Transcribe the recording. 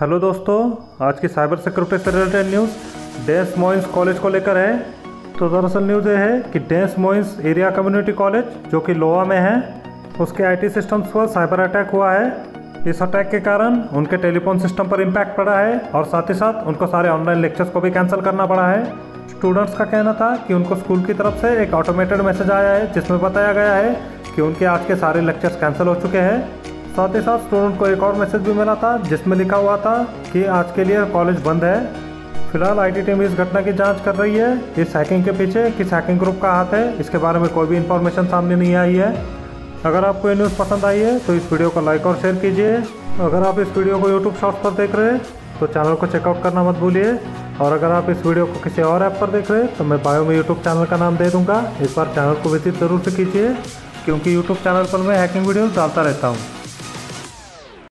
Hello दोस्तों, आज की साइबर सिक्योरिटी से related news, Des Moines college को लेकर है। तो दरअसल न्यूज़ ये है कि Des Moines area community college, जो कि लोहा में है, उसके आईटी सिस्टम्स पर साइबर अटैक हुआ है। इस अटैक के कारण उनके टेलीफोन सिस्टम पर इम्पैक्ट पड़ा है, और साथ ही साथ उनको सारे ऑनलाइन लेक्चर्स को भी कैंसिल करना पड़ा है। स्टूडेंट्स का कहना था कि उनको स्कूल की तरफ़ से एक ऑटोमेटेड मैसेज आया है, जिसमें बताया गया है कि उनके आज के सारे लेक्चर्स कैंसिल हो चुके हैं। साथ ही साथ स्टूडेंट को एक और मैसेज भी मिला था, जिसमें लिखा हुआ था कि आज के लिए कॉलेज बंद है। फ़िलहाल आईटी टीम इस घटना की जाँच कर रही है। इस हैकिंग के पीछे किस हैकिंग ग्रुप का हाथ है, इसके बारे में कोई भी इन्फॉर्मेशन सामने नहीं आई है। अगर आपको ये न्यूज़ पसंद आई है तो इस वीडियो को लाइक और शेयर कीजिए। अगर आप इस वीडियो को यूट्यूब शॉर्ट्स पर देख रहे हैं तो चैनल को चेकआउट करना मत भूलिए। और अगर आप इस वीडियो को किसी और ऐप पर देख रहे हैं तो मैं बायो में यूट्यूब चैनल का नाम दे दूँगा। इस बार चैनल को विज़िट ज़रूर से कीजिए, क्योंकि यूट्यूब चैनल पर मैं हैकिंग वीडियोस डालता रहता हूँ।